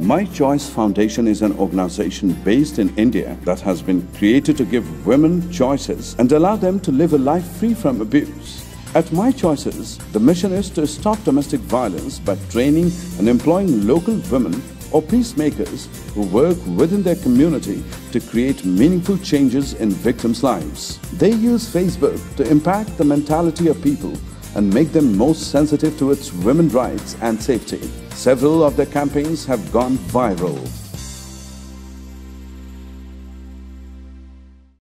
My Choice Foundation is an organization based in India that has been created to give women choices and allow them to live a life free from abuse. At My Choices, the mission is to stop domestic violence by training and employing local women or peacemakers who work within their community to create meaningful changes in victims' lives. They use Facebook to impact the mentality of people and make them most sensitive towards women's rights and safety. Several of their campaigns have gone viral.